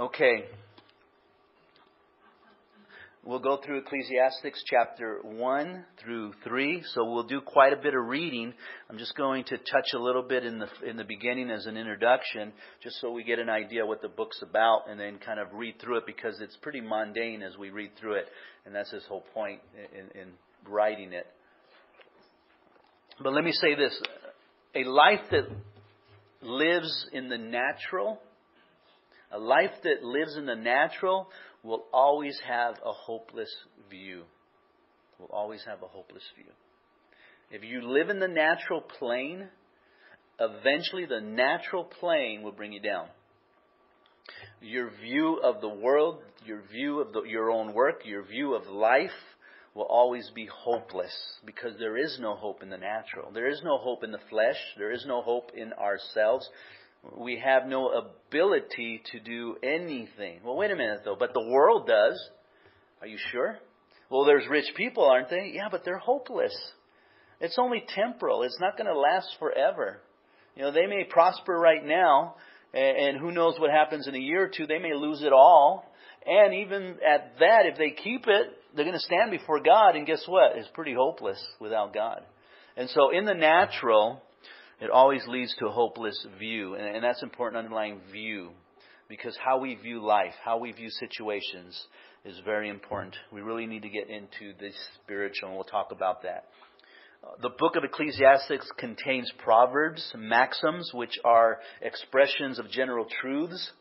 Okay. We'll go through Ecclesiastics chapter 1 through 3, so we'll do quite a bit of reading. I'm just going to touch a little bit in the in the beginning as an introduction, just so we get an idea what the book's about, and then kind of read through it because it's pretty mundane as we read through it, and that's his whole point in, in writing it. But let me say this: a life that lives in the natural, a life that lives in the natural will always have a hopeless view. Will always have a hopeless view. If you live in the natural plane, eventually the natural plane will bring you down. Your view of the world, your view of the, your own work, your view of life will always be hopeless because there is no hope in the natural. There is no hope in the flesh. There is no hope in ourselves we have no ability to do anything. Well, wait a minute though, but the world does. Are you sure? Well, there's rich people, aren't they? Yeah, but they're hopeless. It's only temporal. It's not going to last forever. You know, they may prosper right now, and who knows what happens in a year or two. They may lose it all. And even at that, if they keep it, they're going to stand before God, and guess what? It's pretty hopeless without God. And so in the natural, it always leads to a hopeless view. And, and that's important underlying view. Because how we view life, how we view situations is very important. We really need to get into the spiritual, and we'll talk about that. The book of Ecclesiastes contains proverbs, maxims, which are expressions of general truths,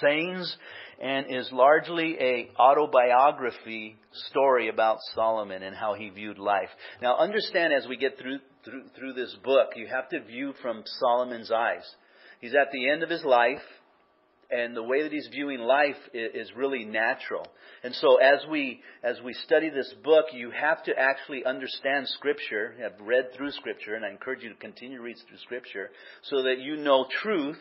sayings, and is largely a autobiography story about Solomon and how he viewed life. Now understand as we get through through, through this book, you have to view from Solomon's eyes. He's at the end of his life, and the way that he's viewing life is, is really natural. And so as we as we study this book, you have to actually understand Scripture, have read through Scripture, and I encourage you to continue to read through Scripture, so that you know truth.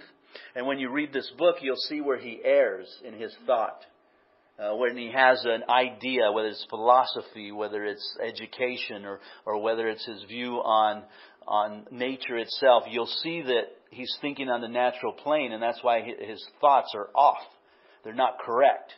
And when you read this book, you'll see where he errs in his thought uh, when he has an idea, whether it's philosophy, whether it's education, or, or whether it's his view on, on nature itself, you'll see that he's thinking on the natural plane, and that's why his thoughts are off. They're not correct.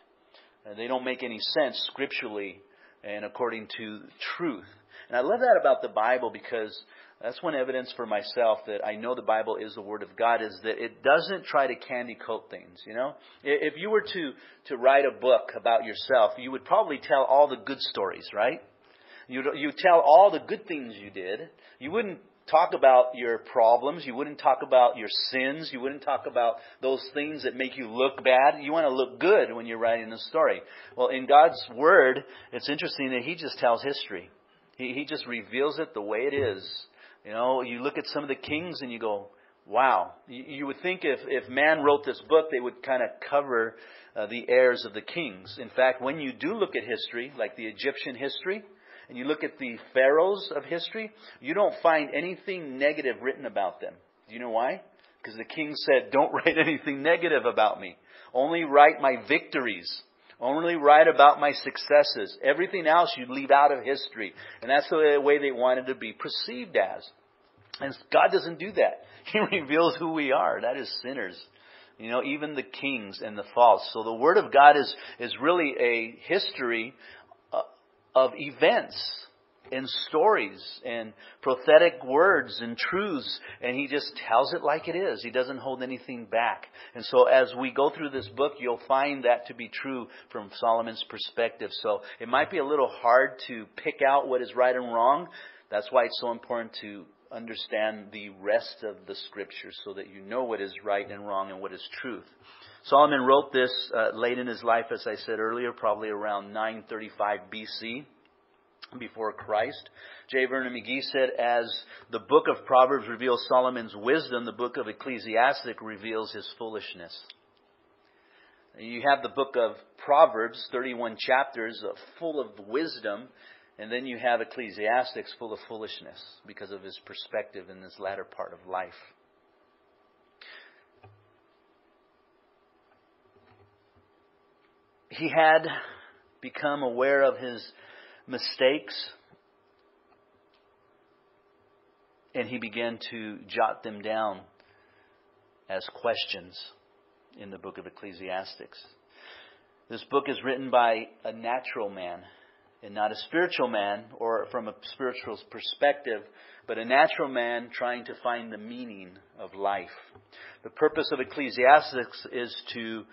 Uh, they don't make any sense scripturally and according to truth. And I love that about the Bible because that's one evidence for myself that I know the Bible is the Word of God is that it doesn't try to candy coat things, you know? If you were to, to write a book about yourself, you would probably tell all the good stories, right? You'd, you'd tell all the good things you did. You wouldn't talk about your problems. You wouldn't talk about your sins. You wouldn't talk about those things that make you look bad. You want to look good when you're writing a story. Well, in God's Word, it's interesting that He just tells history. He, he just reveals it the way it is. You know, you look at some of the kings and you go, wow. You, would think if, if man wrote this book, they would kind of cover uh, the heirs of the kings. In fact, when you do look at history, like the Egyptian history, and you look at the pharaohs of history, you don't find anything negative written about them. Do you know why? Because the king said, don't write anything negative about me. Only write my victories. Only write about my successes. Everything else you leave out of history. And that's the way they wanted to be perceived as. And God doesn't do that. He reveals who we are. That is sinners. You know, even the kings and the false. So the Word of God is, is really a history uh, of events and stories and prophetic words and truths, and he just tells it like it is. He doesn't hold anything back. And so as we go through this book, you'll find that to be true from Solomon's perspective. So it might be a little hard to pick out what is right and wrong. That's why it's so important to understand the rest of the scriptures so that you know what is right and wrong and what is truth. Solomon wrote this uh, late in his life, as I said earlier, probably around 935 BC before Christ. J. Vernon McGee said, as the book of Proverbs reveals Solomon's wisdom, the book of Ecclesiastic reveals his foolishness. You have the book of Proverbs, 31 chapters uh, full of wisdom, and then you have Ecclesiastics full of foolishness because of his perspective in this latter part of life. He had become aware of his mistakes, and he began to jot them down as questions. in the book of Ecclesiastics. This book is written by a natural man and not a spiritual man or from a spiritual perspective, but a natural man trying to find the meaning of life. The purpose of Ecclesiastics is to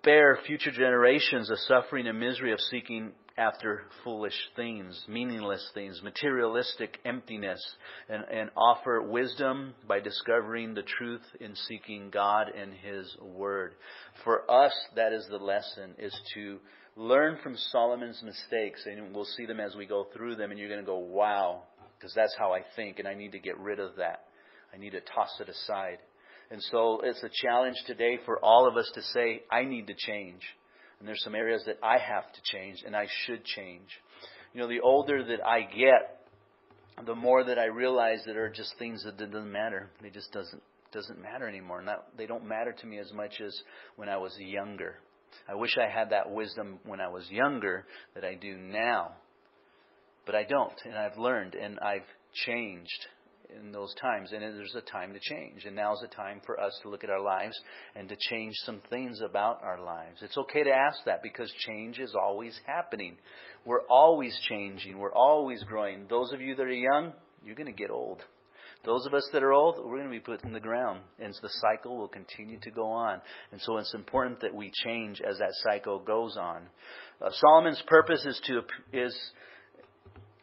spare future generations the suffering and misery of seeking after foolish things, meaningless things, materialistic emptiness, and, and offer wisdom by discovering the truth in seeking God and His Word. For us, that is the lesson, is to learn from Solomon's mistakes, and we'll see them as we go through them, and you're going to go, wow, because that's how I think, and I need to get rid of that. I need to toss it aside. And so it's a challenge today for all of us to say, I need to change. And there's some areas that I have to change and I should change. You know, the older that I get, the more that I realize that are just things that doesn't matter. They just doesn't doesn't matter anymore. Not, they don't matter to me as much as when I was younger. I wish I had that wisdom when I was younger that I do now. But I don't, and I've learned and I've changed in those times. And there's a time to change. And now's the time for us to look at our lives and to change some things about our lives. It's okay to ask that because change is always happening. We're always changing. We're always growing. Those of you that are young, you're going to get old. Those of us that are old, we're going to be put in the ground. And the cycle will continue to go on. And so it's important that we change as that cycle goes on. Uh, Solomon's purpose is to, is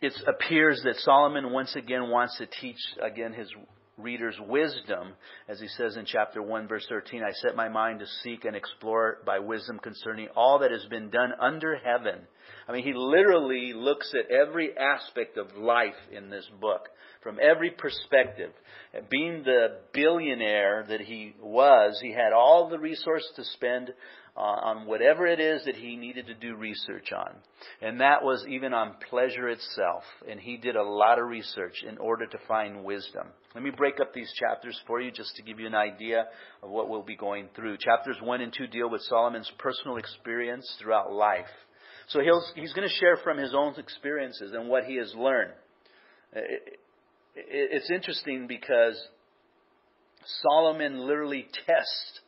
it appears that Solomon once again wants to teach again his readers wisdom, as he says in chapter 1, verse 13, I set my mind to seek and explore by wisdom concerning all that has been done under heaven. I mean, he literally looks at every aspect of life in this book, from every perspective. Being the billionaire that he was, he had all the resources to spend Uh, on whatever it is that he needed to do research on. And that was even on pleasure itself. And he did a lot of research in order to find wisdom. Let me break up these chapters for you just to give you an idea of what we'll be going through. Chapters 1 and 2 deal with Solomon's personal experience throughout life. So he's going to share from his own experiences and what he has learned. Uh, it's interesting because Solomon literally tests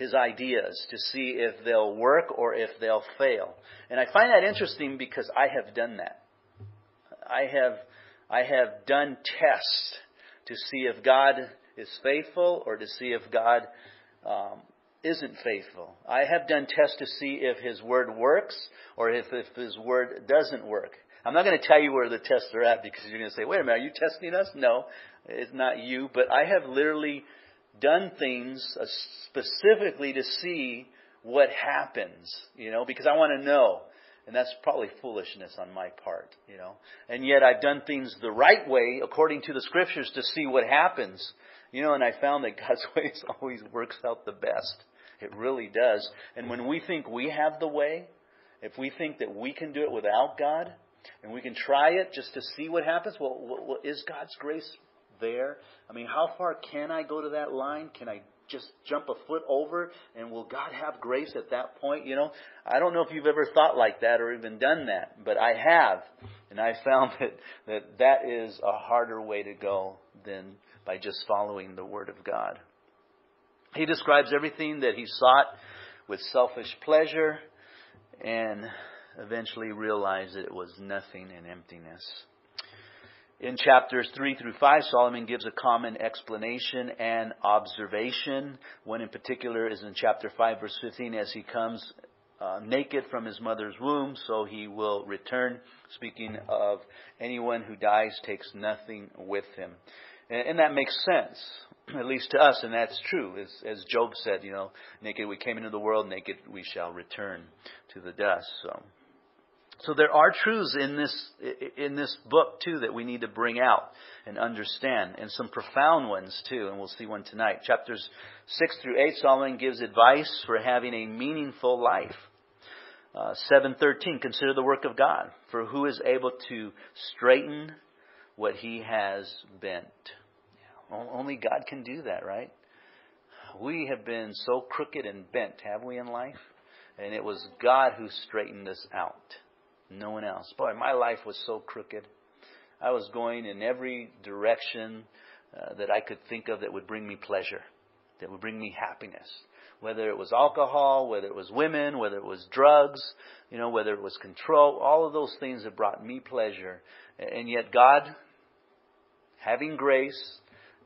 his ideas to see if they'll work or if they'll fail. And I find that interesting because I have done that. I have, I have done tests to see if God is faithful or to see if God um, isn't faithful. I have done tests to see if His Word works or if, if His Word doesn't work. I'm not going to tell you where the tests are at because you're going to say, wait a minute, are you testing us? No, it's not you. But I have literally done things uh, specifically to see what happens, you know, because I want to know. And that's probably foolishness on my part, you know. And yet I've done things the right way according to the scriptures to see what happens. You know, and I found that God's ways always works out the best. It really does. And when we think we have the way, if we think that we can do it without God, and we can try it just to see what happens, well, is God's grace there? I mean, how far can I go to that line? Can I just jump a foot over and will God have grace at that point? You know, I don't know if you've ever thought like that or even done that, but I have. And I found that, that that is a harder way to go than by just following the Word of God. He describes everything that he sought with selfish pleasure and eventually realized that it was nothing and emptiness. In chapters 3 through 5, Solomon gives a common explanation and observation. One in particular is in chapter 5, verse 15, as he comes uh, naked from his mother's womb, so he will return. Speaking of anyone who dies takes nothing with him. And, and that makes sense, at least to us, and that's true. As, as Job said, you know, naked we came into the world, naked we shall return to the dust. So. So there are truths in this, in this book too that we need to bring out and understand, and some profound ones too, and we'll see one tonight. Chapters 6 through 8, Solomon gives advice for having a meaningful life. Uh, 7.13, consider the work of God, for who is able to straighten what he has bent. Only God can do that, right? We have been so crooked and bent, have we, in life? And it was God who straightened us out no one else. Boy, my life was so crooked. I was going in every direction uh, that I could think of that would bring me pleasure. that would bring me happiness. Whether it was alcohol, whether it was women, whether it was drugs, you know, whether it was control, all of those things that brought me pleasure. And yet God, having grace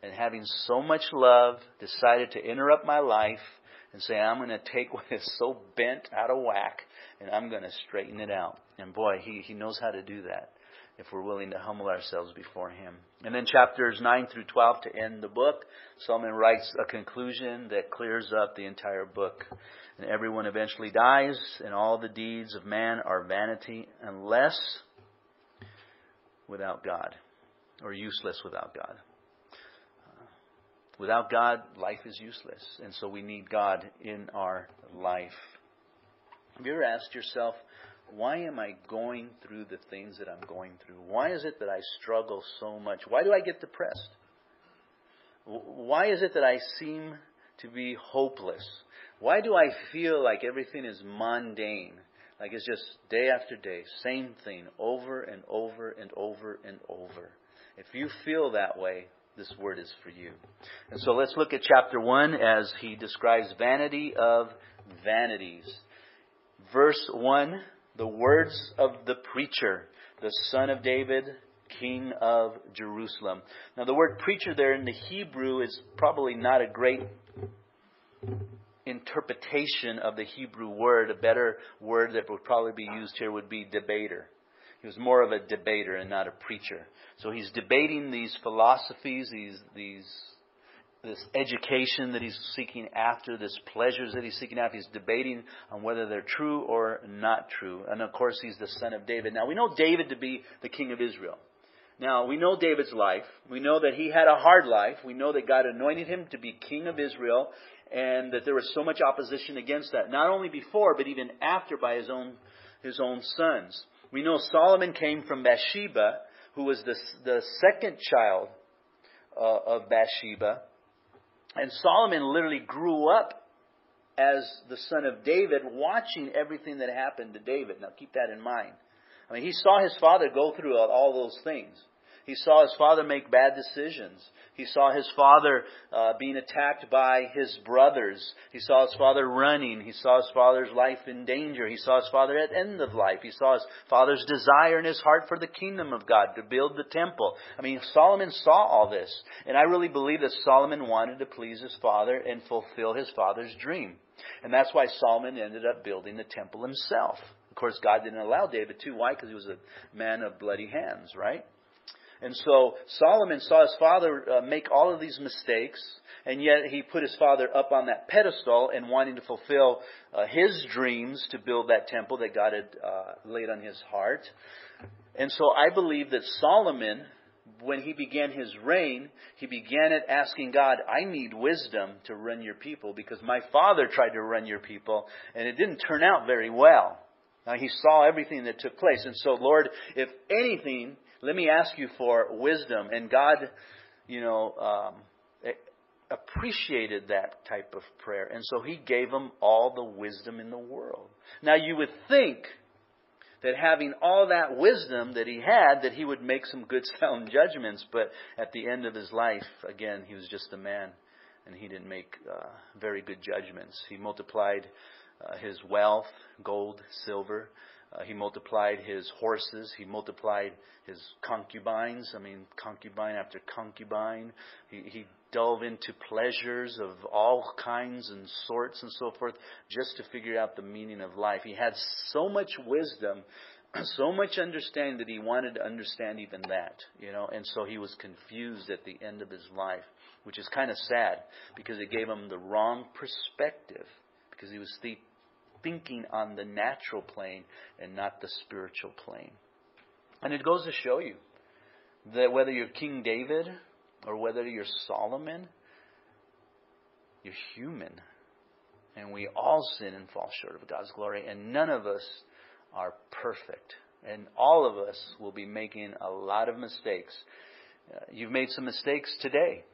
and having so much love, decided to interrupt my life and say, I'm going to take what is so bent out of whack and I'm going to straighten it out. And boy, he, he knows how to do that if we're willing to humble ourselves before Him. And then chapters 9 through 12 to end the book, Solomon writes a conclusion that clears up the entire book. And everyone eventually dies, and all the deeds of man are vanity unless without God, or useless without God. Without God, life is useless, and so we need God in our life. Have you ever asked yourself, why am I going through the things that I'm going through? Why is it that I struggle so much? Why do I get depressed? Why is it that I seem to be hopeless? Why do I feel like everything is mundane? Like it's just day after day, same thing, over and over and over and over. If you feel that way, this word is for you. And so let's look at chapter 1 as he describes vanity of vanities. Verse 1 the words of the preacher, the son of David, king of Jerusalem. Now, the word preacher there in the Hebrew is probably not a great interpretation of the Hebrew word. A better word that would probably be used here would be debater. He was more of a debater and not a preacher. So he's debating these philosophies, these, these this education that he's seeking after, this pleasures that he's seeking after. He's debating on whether they're true or not true. And of course, he's the son of David. Now, we know David to be the king of Israel. Now, we know David's life. We know that he had a hard life. We know that God anointed him to be king of Israel and that there was so much opposition against that. Not only before, but even after by his own, his own sons. We know Solomon came from Bathsheba, who was the, the second child uh, of Bathsheba. And Solomon literally grew up as the son of David, watching everything that happened to David. Now keep that in mind. I mean, he saw his father go through all those things. He saw his father make bad decisions. He saw his father uh, being attacked by his brothers. He saw his father running. He saw his father's life in danger. He saw his father at end of life. He saw his father's desire in his heart for the kingdom of God, to build the temple. I mean, Solomon saw all this. And I really believe that Solomon wanted to please his father and fulfill his father's dream. And that's why Solomon ended up building the temple himself. Of course, God didn't allow David to. Why? Because he was a man of bloody hands, right? And so Solomon saw his father uh, make all of these mistakes, and yet he put his father up on that pedestal and wanting to fulfill uh, his dreams to build that temple that God had uh, laid on his heart. And so I believe that Solomon, when he began his reign, he began it asking God, I need wisdom to run your people because my father tried to run your people and it didn't turn out very well. Now he saw everything that took place. And so, Lord, if anything let me ask you for wisdom. And God, you know, um, appreciated that type of prayer. And so he gave him all the wisdom in the world. Now you would think that having all that wisdom that he had, that he would make some good sound judgments, but at the end of his life, again, he was just a man and he didn't make uh, very good judgments. He multiplied uh, his wealth, gold, silver, uh, he multiplied his horses. He multiplied his concubines. I mean, concubine after concubine. He, he dove into pleasures of all kinds and sorts and so forth just to figure out the meaning of life. He had so much wisdom, so much understanding that he wanted to understand even that, you know, and so he was confused at the end of his life, which is kind of sad because it gave him the wrong perspective because he was the thinking on the natural plane and not the spiritual plane. And it goes to show you that whether you're King David or whether you're Solomon, you're human. And we all sin and fall short of God's glory, and none of us are perfect. And all of us will be making a lot of mistakes. Uh, you've made some mistakes today.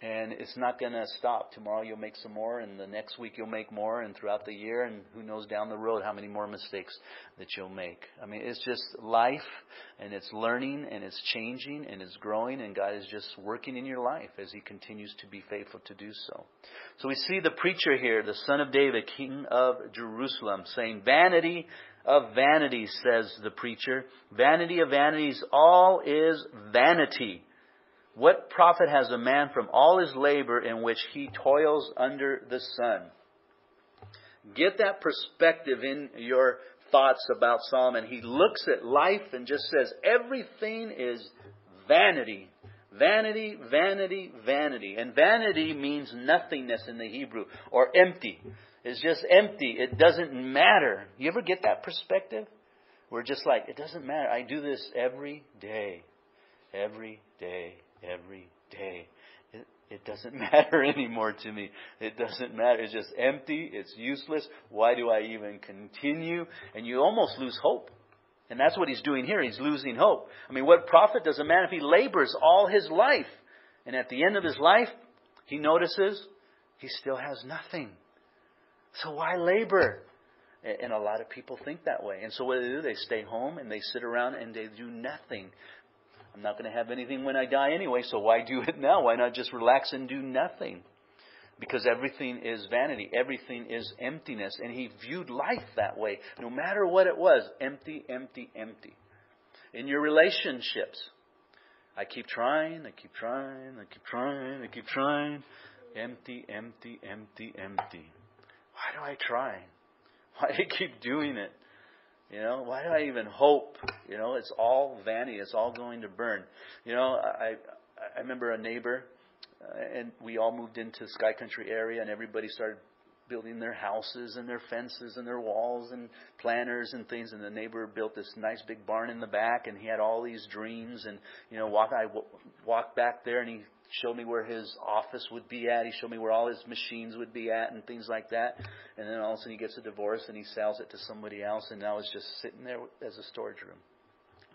And it's not going to stop. Tomorrow you'll make some more, and the next week you'll make more, and throughout the year, and who knows down the road how many more mistakes that you'll make. I mean, it's just life, and it's learning, and it's changing, and it's growing, and God is just working in your life as He continues to be faithful to do so. So we see the preacher here, the son of David, king of Jerusalem, saying, Vanity of vanities, says the preacher. Vanity of vanities, all is vanity. What profit has a man from all his labor in which he toils under the sun? Get that perspective in your thoughts about Solomon. He looks at life and just says, everything is vanity. Vanity, vanity, vanity. And vanity means nothingness in the Hebrew, or empty. It's just empty. It doesn't matter. You ever get that perspective? We're just like, it doesn't matter. I do this every day. Every day every day. It, it doesn't matter anymore to me. It doesn't matter. It's just empty. It's useless. Why do I even continue? And you almost lose hope. And that's what he's doing here. He's losing hope. I mean, what profit does a man if he labors all his life? And at the end of his life, he notices he still has nothing. So why labor? And a lot of people think that way. And so what do they do? They stay home and they sit around and they do nothing. I'm not going to have anything when I die anyway, so why do it now? Why not just relax and do nothing? Because everything is vanity, everything is emptiness. And he viewed life that way. No matter what it was empty, empty, empty. In your relationships, I keep trying, I keep trying, I keep trying, I keep trying. Empty, empty, empty, empty. Why do I try? Why do I keep doing it? You know, why do I even hope? You know, it's all vanity. It's all going to burn. You know, I I remember a neighbor, uh, and we all moved into Sky Country area, and everybody started building their houses and their fences and their walls and planters and things. And the neighbor built this nice big barn in the back, and he had all these dreams. And you know, walk I walked back there, and he showed me where his office would be at. He showed me where all his machines would be at and things like that. And then all of a sudden he gets a divorce and he sells it to somebody else and now it's just sitting there as a storage room.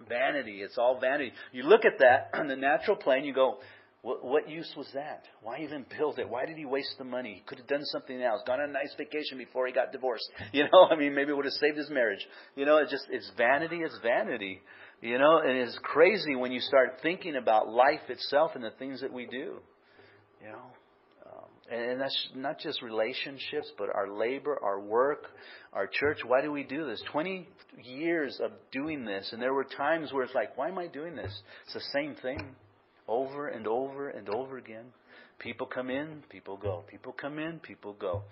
Vanity. It's all vanity. You look at that on the natural plane, you go, what, what use was that? Why even build it? Why did he waste the money? He could have done something else. Gone on a nice vacation before he got divorced. You know, I mean, maybe it would have saved his marriage. You know, it just, it's vanity, it's vanity. You know, and it's crazy when you start thinking about life itself and the things that we do. You know, um, and that's not just relationships, but our labor, our work, our church. Why do we do this? 20 years of doing this, and there were times where it's like, why am I doing this? It's the same thing over and over and over again. People come in, people go. People come in, people go.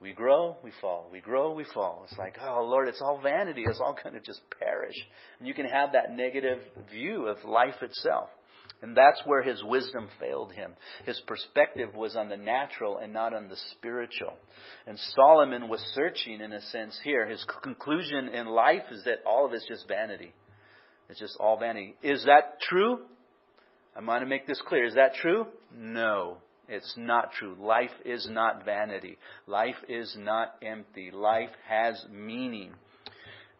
We grow, we fall. We grow, we fall. It's like, oh Lord, it's all vanity. It's all going to just perish. And you can have that negative view of life itself. And that's where his wisdom failed him. His perspective was on the natural and not on the spiritual. And Solomon was searching, in a sense, here. His conclusion in life is that all of it's just vanity. It's just all vanity. Is that true? I want to make this clear. Is that true? No. It's not true. Life is not vanity. Life is not empty. Life has meaning.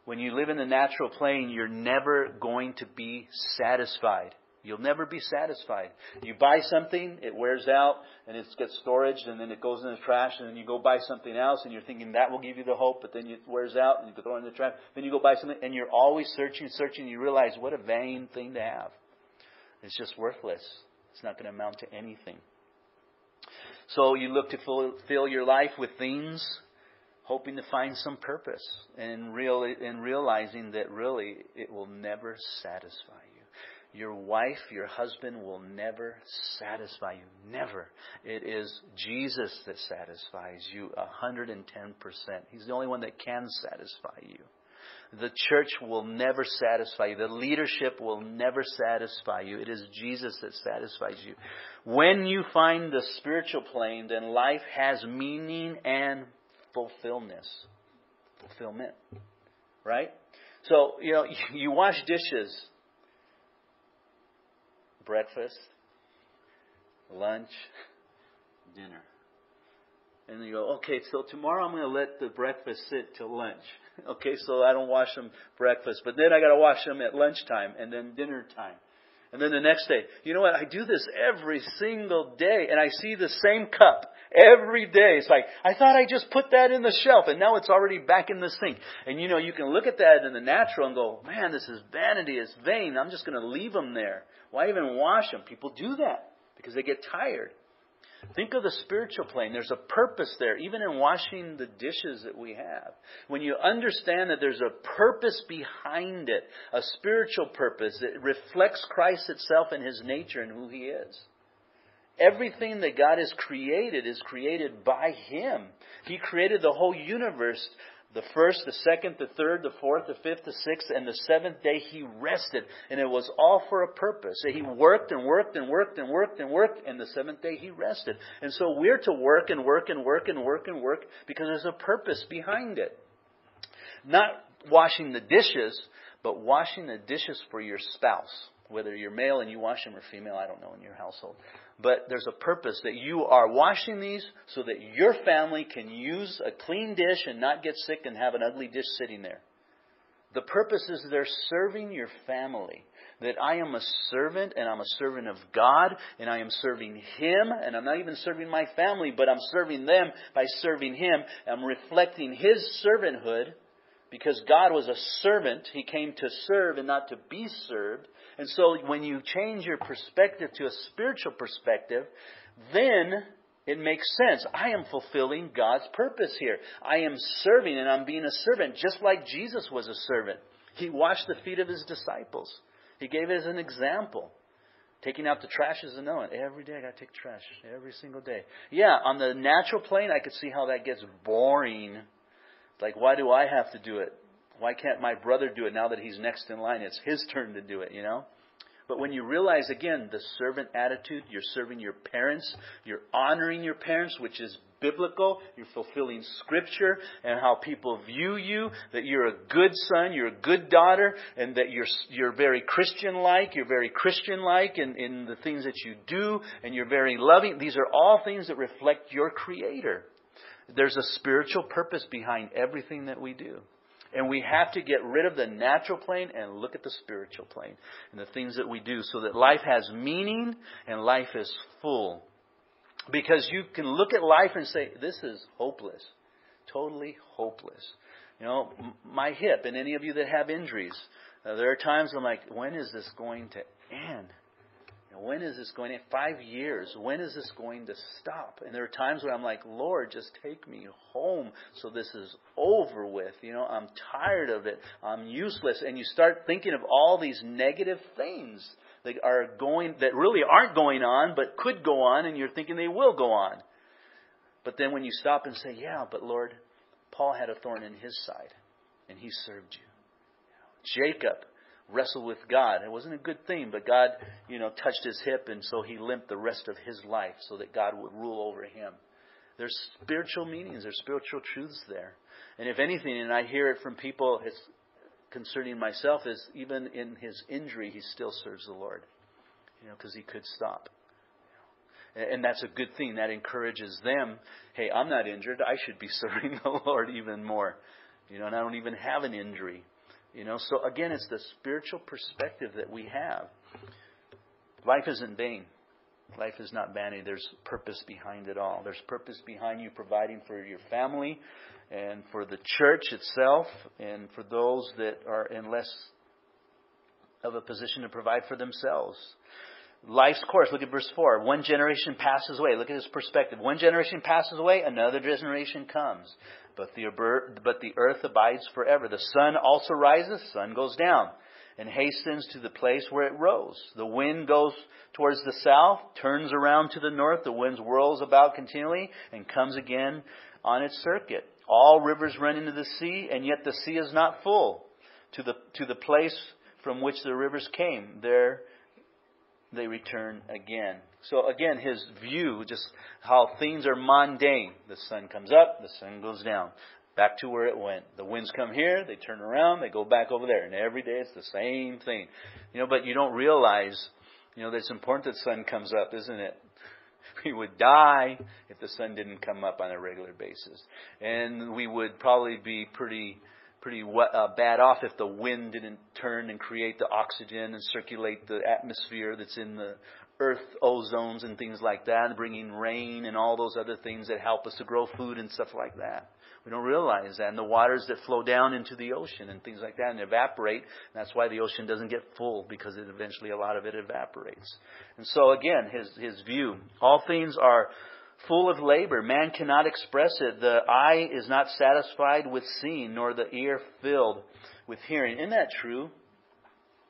When you live in the natural plane, you're never going to be satisfied. You'll never be satisfied. You buy something, it wears out, and it gets storage, and then it goes in the trash, and then you go buy something else, and you're thinking that will give you the hope, but then it wears out, and you throw it in the trash. Then you go buy something, and you're always searching, searching, and you realize what a vain thing to have. It's just worthless. It's not going to amount to anything. So you look to fill your life with things, hoping to find some purpose, and, real, and realizing that really it will never satisfy you. Your wife, your husband will never satisfy you. Never. It is Jesus that satisfies you 110%. He's the only one that can satisfy you. The church will never satisfy you. The leadership will never satisfy you. It is Jesus that satisfies you. When you find the spiritual plane, then life has meaning and fulfillment. Fulfillment. Right? So, you know, you wash dishes, breakfast, lunch, dinner. And you go, okay, so tomorrow I'm going to let the breakfast sit till lunch. Okay, so I don't wash them breakfast, but then I got to wash them at lunchtime and then dinner time. And then the next day, you know what? I do this every single day and I see the same cup every day. It's like, I thought I just put that in the shelf and now it's already back in the sink. And you know, you can look at that in the natural and go, man, this is vanity, it's vain. I'm just going to leave them there. Why even wash them? People do that because they get tired. Think of the spiritual plane. There's a purpose there, even in washing the dishes that we have. When you understand that there's a purpose behind it, a spiritual purpose, it reflects Christ itself and His nature and who He is. Everything that God has created is created by Him. He created the whole universe the first, the second, the third, the fourth, the fifth, the sixth, and the seventh day he rested. And it was all for a purpose. He worked and worked and worked and worked and worked, and the seventh day he rested. And so we're to work and work and work and work and work because there's a purpose behind it. Not washing the dishes, but washing the dishes for your spouse. Whether you're male and you wash them or female, I don't know in your household but there's a purpose that you are washing these so that your family can use a clean dish and not get sick and have an ugly dish sitting there. The purpose is they're serving your family. That I am a servant and I'm a servant of God and I am serving Him and I'm not even serving my family, but I'm serving them by serving Him. I'm reflecting His servanthood because God was a servant. He came to serve and not to be served. And so when you change your perspective to a spiritual perspective, then it makes sense. I am fulfilling God's purpose here. I am serving and I'm being a servant, just like Jesus was a servant. He washed the feet of his disciples. He gave it as an example. Taking out the trash is a known. Every day I gotta take trash. Every single day. Yeah, on the natural plane I could see how that gets boring. Like, why do I have to do it? Why can't my brother do it now that he's next in line? It's his turn to do it, you know? But when you realize, again, the servant attitude, you're serving your parents, you're honoring your parents, which is biblical, you're fulfilling scripture and how people view you, that you're a good son, you're a good daughter, and that you're, you're very Christian-like, you're very Christian-like in, in the things that you do, and you're very loving. These are all things that reflect your Creator. There's a spiritual purpose behind everything that we do. And we have to get rid of the natural plane and look at the spiritual plane and the things that we do so that life has meaning and life is full. Because you can look at life and say, this is hopeless. Totally hopeless. You know, my hip, and any of you that have injuries, uh, there are times I'm like, when is this going to end? When is this going to five years when is this going to stop? And there are times when i'm like lord just take me home so this is over with. You know i'm tired of it. I'm useless. And you start thinking of all these negative things that are going that really aren't going on but could go on and you're thinking they will go on. But then when you stop and say yeah but lord paul had a thorn in his side and he served you. Jacob wrestle with God. It wasn't a good thing, but God, you know, touched his hip, and so he limped the rest of his life so that God would rule over him. There's spiritual meanings, there's spiritual truths there. And if anything, and I hear it from people it's concerning myself, is even in his injury, he still serves the Lord. You know, because he could stop. And that's a good thing. That encourages them. Hey, I'm not injured. I should be serving the Lord even more. You know, and I don't even have an injury. You know, so again, it's the spiritual perspective that we have. Life isn't vain. Life is not vanity. There's purpose behind it all. There's purpose behind you providing for your family and for the church itself and for those that are in less of a position to provide for themselves. Life's course, look at verse 4. One generation passes away. Look at this perspective. One generation passes away, another generation comes but the, but the earth abides forever. The sun also rises, sun goes down, and hastens to the place where it rose. The wind goes towards the south, turns around to the north, the wind whirls about continually, and comes again on its circuit. All rivers run into the sea, and yet the sea is not full. To the, to the place from which the rivers came, there they return again. So again, his view, just how things are mundane. The sun comes up, the sun goes down. Back to where it went. The winds come here, they turn around, they go back over there. And every day it's the same thing. You know, but you don't realize, you know, that it's important that the sun comes up, isn't it? We would die if the sun didn't come up on a regular basis. And we would probably be pretty pretty uh, bad off if the wind didn't turn and create the oxygen and circulate the atmosphere that's in the earth ozones and things like that, and bringing rain and all those other things that help us to grow food and stuff like that. We don't realize that. And the waters that flow down into the ocean and things like that and evaporate. And that's why the ocean doesn't get full because it eventually a lot of it evaporates. And so again, his, his view. All things are full of labor. Man cannot express it. The eye is not satisfied with seeing, nor the ear filled with hearing. Isn't that true?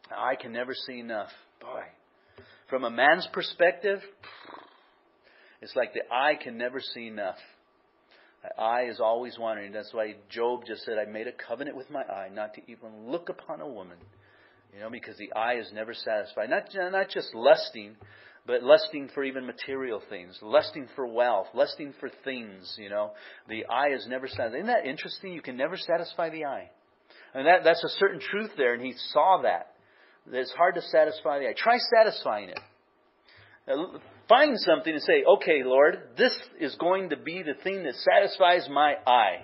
The eye can never see enough. Boy. From a man's perspective, it's like the eye can never see enough. The eye is always wandering. That's why Job just said, I made a covenant with my eye not to even look upon a woman. You know, because the eye is never satisfied. Not, not just lusting, but lusting for even material things, lusting for wealth, lusting for things, you know. The eye is never satisfied. Isn't that interesting? You can never satisfy the eye. And that, that's a certain truth there, and he saw that. It's hard to satisfy the eye. Try satisfying it. Find something and say, okay, Lord, this is going to be the thing that satisfies my eye.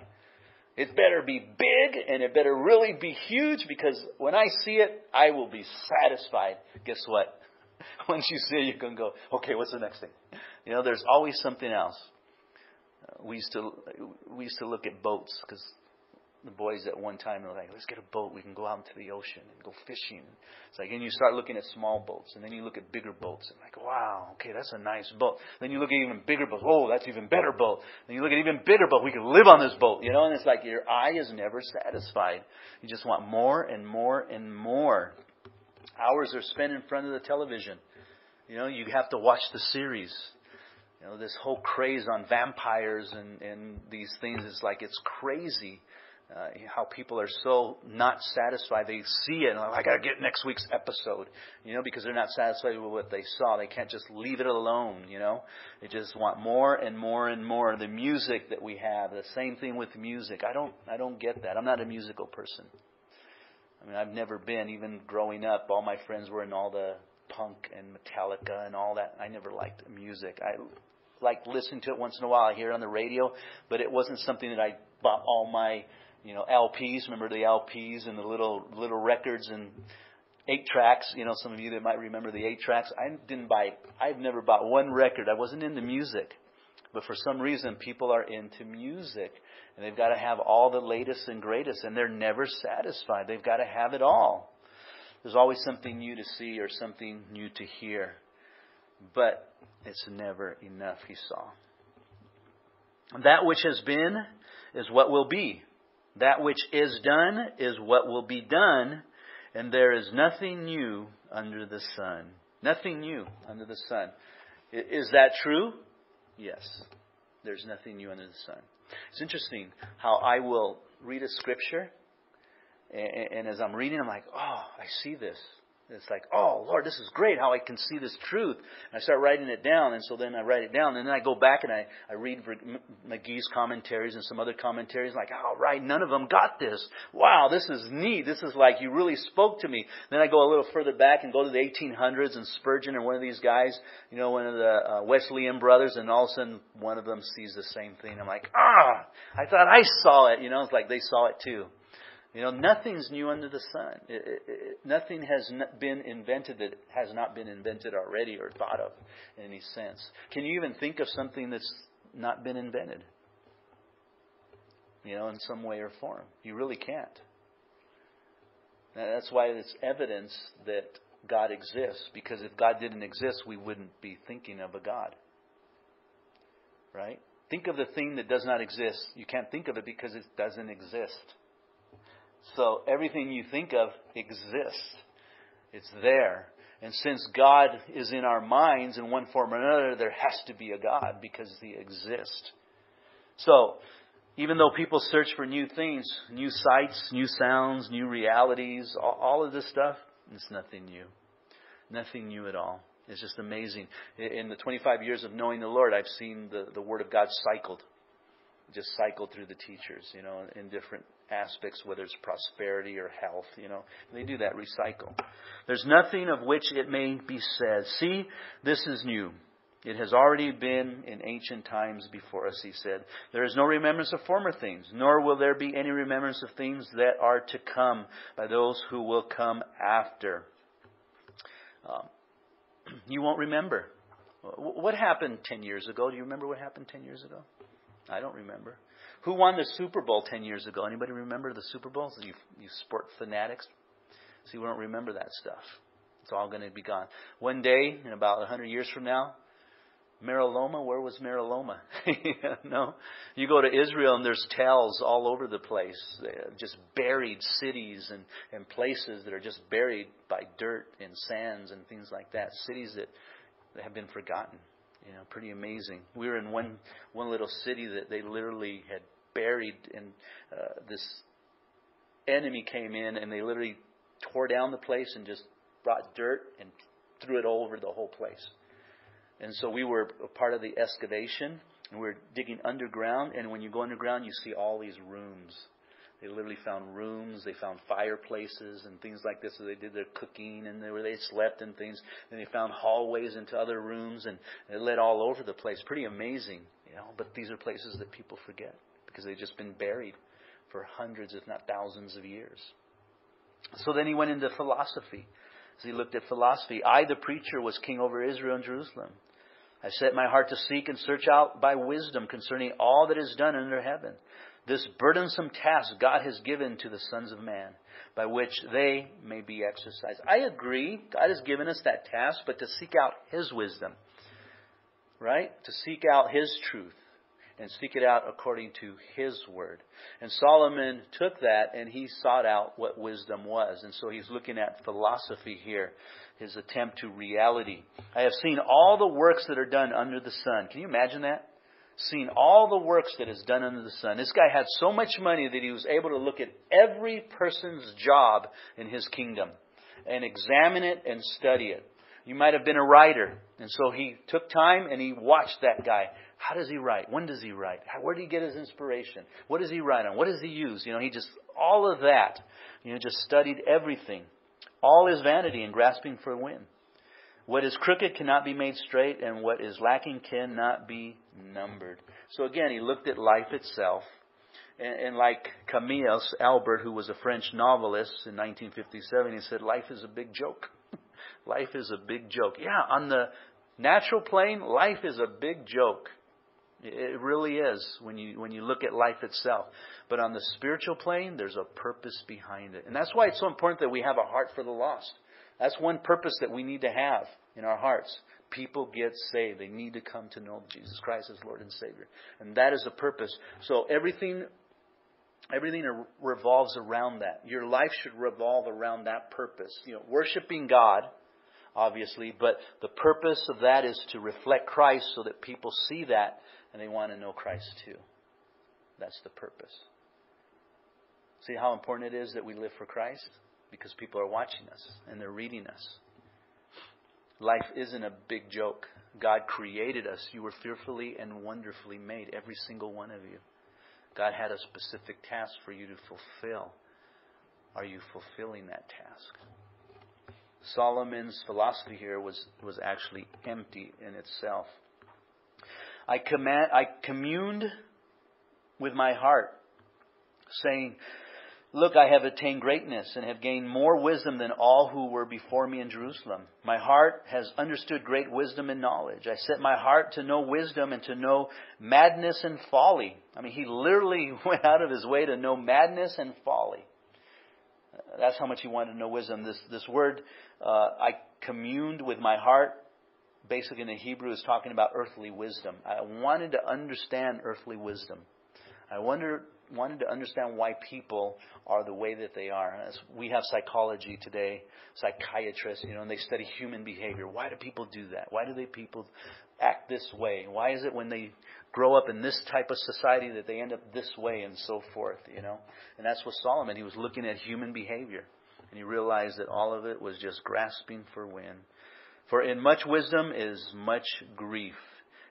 It better be big and it better really be huge because when I see it, I will be satisfied. Guess what? Once you see it, you can go, okay, what's the next thing? You know, there's always something else. We used to we used to look at boats because the boys at one time were like, let's get a boat. We can go out into the ocean and go fishing. It's like, and you start looking at small boats, and then you look at bigger boats, and like, wow, okay, that's a nice boat. Then you look at even bigger boats. Oh, that's even better boat. Then you look at even bigger boat. We can live on this boat, you know. And it's like your eye is never satisfied. You just want more and more and more. Hours are spent in front of the television. You know, you have to watch the series. You know, this whole craze on vampires and, and these things is like it's crazy uh, how people are so not satisfied. They see it and like, I got to get next week's episode, you know, because they're not satisfied with what they saw. They can't just leave it alone, you know. They just want more and more and more. The music that we have, the same thing with music. I don't, I don't get that. I'm not a musical person. I mean, I've never been. Even growing up, all my friends were in all the punk and Metallica and all that. I never liked music. I like listening to it once in a while. I hear it on the radio, but it wasn't something that I bought all my you know, LPs. Remember the LPs and the little little records and eight tracks. You know, some of you that might remember the eight tracks. I didn't buy. I've never bought one record. I wasn't into music, but for some reason, people are into music, and they've got to have all the latest and greatest, and they're never satisfied. They've got to have it all. There's always something new to see or something new to hear, but it's never enough. He saw. That which has been is what will be. That which is done is what will be done, and there is nothing new under the sun. Nothing new under the sun. Is that true? Yes. There's nothing new under the sun. It's interesting how I will read a scripture, and, and as I'm reading, I'm like, oh, I see this. It's like, oh, Lord, this is great how I can see this truth. And I start writing it down, and so then I write it down, and then I go back and I, I read McGee's commentaries and some other commentaries, like, oh, right, none of them got this. Wow, this is neat. This is like, you really spoke to me. Then I go a little further back and go to the 1800s, and Spurgeon and one of these guys, you know, one of the uh, Wesleyan brothers, and all of a sudden one of them sees the same thing. I'm like, ah, I thought I saw it. You know, it's like they saw it too. You know, nothing's new under the sun. It, it, it, nothing has been invented that has not been invented already or thought of in any sense. Can you even think of something that's not been invented? You know, in some way or form. You really can't. that's why it's evidence that God exists, because if God didn't exist, we wouldn't be thinking of a God. Right? Think of the thing that does not exist. You can't think of it because it doesn't exist. So everything you think of exists. It's there. And since God is in our minds in one form or another, there has to be a God because He exists. So, even though people search for new things, new sights, new sounds, new realities, all, of this stuff, it's nothing new. Nothing new at all. It's just amazing. In the 25 years of knowing the Lord, I've seen the, the Word of God cycled. Just cycled through the teachers, you know, in different aspects, whether it's prosperity or health, you know. They do that, recycle. There's nothing of which it may be said, see, this is new. It has already been in ancient times before us, he said. There is no remembrance of former things, nor will there be any remembrance of things that are to come by those who will come after. Um, you won't remember. What happened 10 years ago? Do you remember what happened 10 years ago? I don't remember. Who won the Super Bowl 10 years ago? Anybody remember the Super Bowl? You, you sport fanatics. See, we don't remember that stuff. It's all going to be gone. One day, in about 100 years from now, Mira Loma, where was Mira Loma? no. You go to Israel and there's tells all over the place, just buried cities and, and places that are just buried by dirt and sands and things like that. Cities that, that have been forgotten. You know, pretty amazing. We were in one one little city that they literally had buried, and uh, this enemy came in and they literally tore down the place and just brought dirt and threw it all over the whole place. And so we were a part of the excavation, and we were digging underground. And when you go underground, you see all these rooms. They literally found rooms, they found fireplaces and things like this. So they did their cooking and they they slept and things. And they found hallways into other rooms, and it led all over the place. Pretty amazing, you know. But these are places that people forget because they've just been buried for hundreds, if not thousands, of years. So then he went into philosophy. As he looked at philosophy, I, the preacher, was king over Israel and Jerusalem. I set my heart to seek and search out by wisdom concerning all that is done under heaven. This burdensome task God has given to the sons of man, by which they may be exercised. I agree, God has given us that task, but to seek out His wisdom, right? To seek out His truth and seek it out according to His word. And Solomon took that and he sought out what wisdom was. And so he's looking at philosophy here his attempt to reality. I have seen all the works that are done under the sun. Can you imagine that? Seen all the works that is done under the sun. This guy had so much money that he was able to look at every person's job in his kingdom and examine it and study it. You might have been a writer, and so he took time and he watched that guy. How does he write? When does he write? Where did he get his inspiration? What does he write on? What does he use? You know, he just all of that. You know, just studied everything. All is vanity and grasping for wind. What is crooked cannot be made straight, and what is lacking cannot be numbered. So again, he looked at life itself. And, and like Camus Albert, who was a French novelist in 1957, he said, Life is a big joke. life is a big joke. Yeah, on the natural plane, life is a big joke. It really is when you when you look at life itself. But on the spiritual plane, there's a purpose behind it. And that's why it's so important that we have a heart for the lost. That's one purpose that we need to have in our hearts. People get saved. They need to come to know Jesus Christ as Lord and Savior. And that is the purpose. So everything everything revolves around that. Your life should revolve around that purpose. You know, worshiping God, obviously, but the purpose of that is to reflect Christ so that people see that and they want to know Christ too. That's the purpose. See how important it is that we live for Christ? Because people are watching us and they're reading us. Life isn't a big joke. God created us. You were fearfully and wonderfully made, every single one of you. God had a specific task for you to fulfill. Are you fulfilling that task? Solomon's philosophy here was, was actually empty in itself. I, command, I communed with my heart, saying, Look, I have attained greatness and have gained more wisdom than all who were before me in Jerusalem. My heart has understood great wisdom and knowledge. I set my heart to know wisdom and to know madness and folly. I mean, he literally went out of his way to know madness and folly. That's how much he wanted to know wisdom. This, this word, uh, I communed with my heart, basically in the Hebrew is talking about earthly wisdom. I wanted to understand earthly wisdom. I wonder, wanted to understand why people are the way that they are. As we have psychology today, psychiatrists, you know, and they study human behavior. Why do people do that? Why do they people act this way? Why is it when they grow up in this type of society that they end up this way and so forth, you know? And that's what Solomon, he was looking at human behavior. And he realized that all of it was just grasping for wind. For in much wisdom is much grief,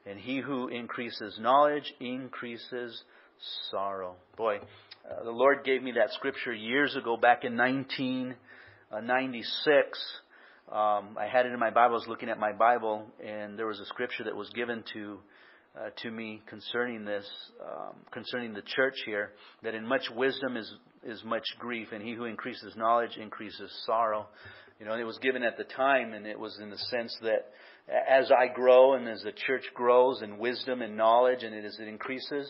and he who increases knowledge increases sorrow. Boy, uh, the Lord gave me that scripture years ago, back in 1996. um, I had it in my Bible. I was looking at my Bible, and there was a scripture that was given to uh, to me concerning this, um, concerning the church here, that in much wisdom is is much grief, and he who increases knowledge increases sorrow. You know, and it was given at the time, and it was in the sense that as I grow and as the church grows in wisdom and knowledge, and it, as it increases,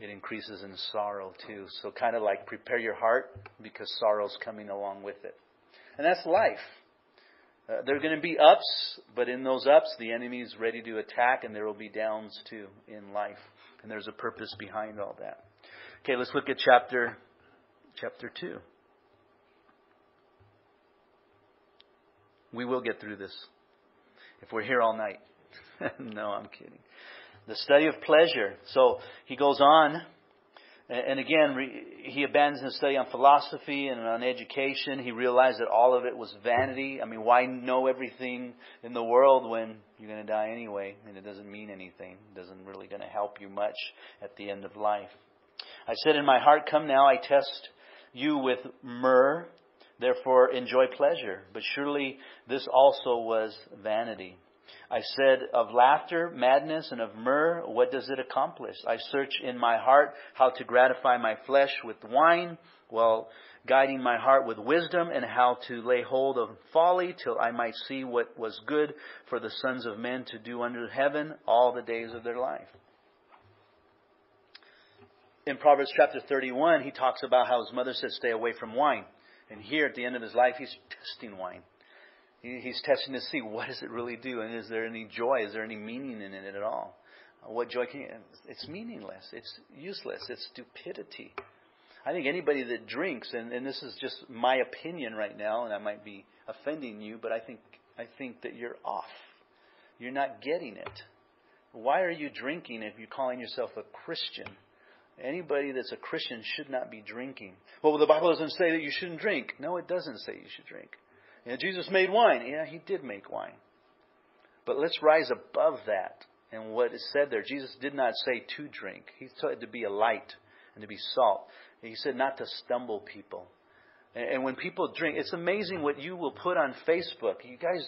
it increases in sorrow too. So kind of like prepare your heart because sorrow's coming along with it. And that's life. Uh, there are going to be ups, but in those ups, the enemy is ready to attack, and there will be downs too in life. And there's a purpose behind all that. Okay, let's look at chapter chapter two. We will get through this if we're here all night. no, I'm kidding. The study of pleasure. So he goes on and again, he abandons the study on philosophy and on education. He realized that all of it was vanity. I mean, why know everything in the world when you're going to die anyway and it doesn't mean anything? It doesn't really going to help you much at the end of life. I said in my heart, Come now, I test you with myrrh, therefore enjoy pleasure. But surely this also was vanity. I said, Of laughter, madness, and of myrrh, what does it accomplish? I search in my heart how to gratify my flesh with wine, while guiding my heart with wisdom, and how to lay hold of folly, till I might see what was good for the sons of men to do under heaven all the days of their life. In Proverbs chapter 31, he talks about how his mother said, Stay away from wine. And here at the end of his life, he's testing wine. He's testing to see what does it really do, and is there any joy? Is there any meaning in it at all? Uh, what joy can you? It's meaningless. It's useless. It's stupidity. I think anybody that drinks, and, and this is just my opinion right now, and I might be offending you, but I think I think that you're off. You're not getting it. Why are you drinking if you're calling yourself a Christian? Anybody that's a Christian should not be drinking. Well, the Bible doesn't say that you shouldn't drink. No, it doesn't say you should drink. Know, Jesus made wine. Yeah, he did make wine. But let's rise above that. And what is said there, Jesus did not say to drink. He said to be a light and to be salt. He said not to stumble people. And when people drink, it's amazing what you will put on Facebook. You guys,